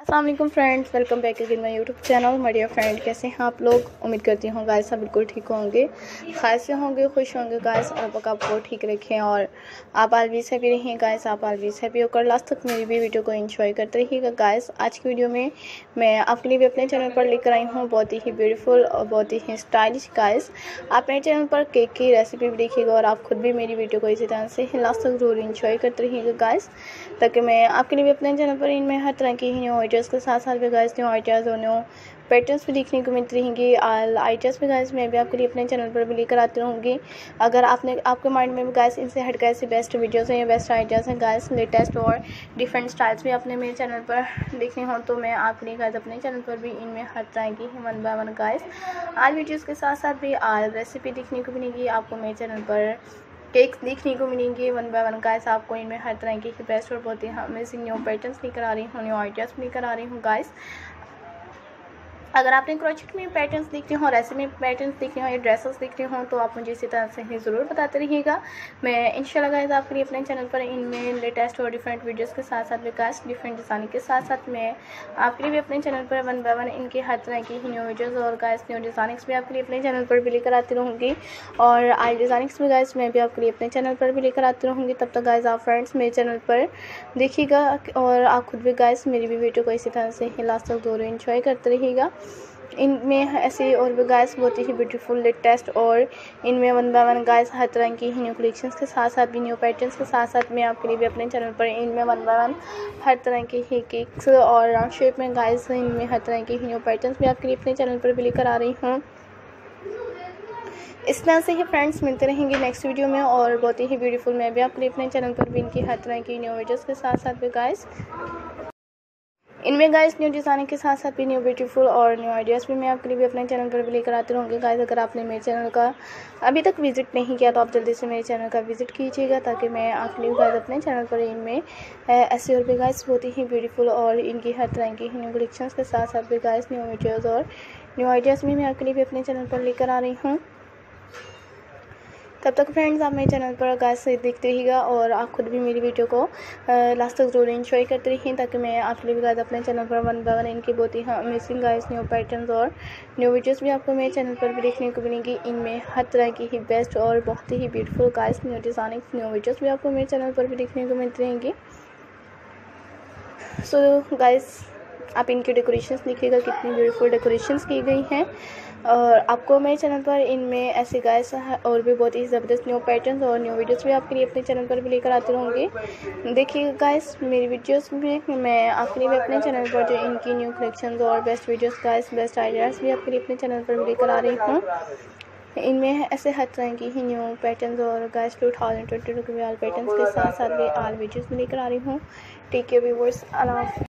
Aslam friends, welcome back again my YouTube channel. Media friend, कैसे हैं आप लोग? उम्मीद करती हूँ गाय सब बिल्कुल ठीक होंगे। खास से होंगे, खुश होंगे गाइस और आपको ठीक रखें और आप आलवीज हैप्पी रहें गाइस आप आलवीज हैप्पी होकर लास्ट तक मेरी भी वीडियो को इन्जॉय करते रहिएगा गाइस आज की वीडियो में मैं आपके लिए भी अपने चैनल पर लेकर आई हूँ। बहुत ही ब्यूटीफुल और बहुत ही स्टाइलिश गाइस आप मेरे चैनल पर केक की रेसिपी भी देखिएगा और आप खुद भी मेरी वीडियो को इसी तरह से लास्ट तक ज़रूर इन्जॉय करते रहिएगा गाइस ताकि मैं आपके लिए भी अपने चैनल पर इनमें हर तरह की न्यू आइडियाज़ के साथ साथ भी गाइस न्यू आइडियाज़ और न्यू पैटर्न्स भी देखने को मिलती रहेंगी। आइडियाज़ भी गाइस मैं भी आपके लिए अपने चैनल पर भी लेकर आती रहूँगी। अगर आपने, आपके माइंड में भी गाइस इनसे हट गए बेस्ट वीडियोज़ हैं या बेस्ट आइडियाज़ हैं गाइस लेटेस्ट और डिफरेंट स्टाइल्स भी आपने मेरे चैनल पर देखने हों तो मैं आपके लिए गाइस अपने चैनल पर भी इनमें हर तरह की वन बाय वन गाइस आज वीडियोज़ के साथ साथ भी आज रेसिपी देखने को मिलेगी, आपको मेरे चैनल पर केक्स देखने को मिलेंगे वन बाय वन गाइस आपको इनमें हर तरह के बेस्ट और बहुत ही अमेजिंग न्यू पैटर्न्स लेकर आ रही हूँ न्यू आइडियाज़ लेकर आ रही हूँ गाइस अगर आपने क्रोचेट में पैटर्न्स देखते हो ऐसे में पैटर्न्स देखते हो, या ड्रेसेस देखते हो तो आप मुझे इसी तरह से ही ज़रूर बताते रहिएगा। मैं इंशाल्लाह गाइस आपके लिए अपने चैनल पर इनमें लेटेस्ट और डिफरेंट वीडियोस के साथ साथ विकास डिफरेंट डिज़ाइन के साथ साथ मैं आपके लिए भी अपने चैनल पर वन बाय वन इनके हर तरह की ही न्यू वीडियोज़ और गाइस न्यू डिज़ाइनिक्स भी आपके लिए अपने चैनल पर भी लेकर आती रहूँगी। और आई डिज़ाइनिक्स भी गाइस मैं भी आपके लिए अपने चैनल पर भी लेकर आती रहूँगी। तब तक गाइज़ आप फ्रेंड्स मेरे चैनल पर देखिएगा और आप खुद भी गाइस मेरी भी वीडियो को इसी तरह से लास्ट तक दोनों इन्जॉय करते रहिएगा। इनमें ऐसे और भी गाइस बहुत ही ब्यूटीफुल लेटेस्ट और इनमें वन बाय वन गाइस हर तरह की ही न्यू कलेक्शंस के साथ साथ भी न्यू पैटर्न्स के साथ साथ मैं आपके लिए भी अपने चैनल पर इनमें वन बाय वन हर तरह के ही केक्स और राउंड शेप में गाइस इनमें हर तरह की न्यू पैटर्न्स भी आपके लिए अपने चैनल पर भी लेकर आ रही हूँ। इस तरह से ही फ्रेंड्स मिलते रहेंगे नेक्स्ट वीडियो में और बहुत ही ब्यूटीफुल मैं भी आपके लिए अपने चैनल पर भी इनकी हर तरह की न्यू वीडियोज़ के साथ साथ भी गाइस इनमें गाइस न्यू डिज़ाइनिंग के साथ साथ भी न्यू ब्यूटीफुल और न्यू आइडियाज़ भी मैं आपके लिए भी अपने चैनल पर भी लेकर आते रहूँगी। गाइस अगर आपने मेरे चैनल का अभी तक विज़िट नहीं किया तो आप जल्दी से मेरे चैनल का विज़िट कीजिएगा, ताकि मैं आपके लिए गाइस अपने चैनल पर इनमें ऐसे और भी गाइस बहुत ही ब्यूटीफुल और इनकी हर तरह की न्यू कलेक्शन के साथ साथ भी गाइस न्यू वीडियोज़ और न्यू आइडियाज़ भी मैं आपके लिए भी अपने चैनल पर लेकर आ रही हूँ। तब तक फ्रेंड्स आप मेरे चैनल पर गाइस से देखते रहिएगा और आप खुद भी मेरी वीडियो को लास्ट तक ज़रूर इन्जॉय करते रहिए ताकि मैं आप लिए भी गाइस अपने चैनल पर वन बाय वन इनकी बहुत ही अमेजिंग गाइस न्यू पैटर्न्स और न्यू वीडियोस भी आपको मेरे चैनल पर भी देखने को मिलेंगी। इनमें हर तरह की ही बेस्ट और बहुत ही beautiful guys new designing new videos भी आपको मेरे चैनल पर भी देखने को मिलती रहेंगी। सो so, गाइस आप इनकी डेकोरेशंस देखिएगा, कितनी ब्यूटीफुल डेकोरेशंस की गई हैं। और आपको मेरे चैनल पर इनमें ऐसे गाइस और भी बहुत ही ज़बरदस्त न्यू पैटर्न्स और न्यू वीडियोस भी आपके लिए अपने चैनल पर भी लेकर आती रहूँगी। देखिए गाइस मेरी वीडियोस में, मैं लिए भी अपने चैनल पर जो इनकी न्यू कलेक्शन और best videos guys best ideas भी आपके लिए अपने चैनल पर भी लेकर आ रही हूँ। इनमें ऐसे हर तरह की ही न्यू पैटर्न्स और guys two thousand twenty two के साथ साथ भी आल वीडियोज़ भी लेकर आ रही हूँ। टेक केयर व्यूवर्स अल्लाह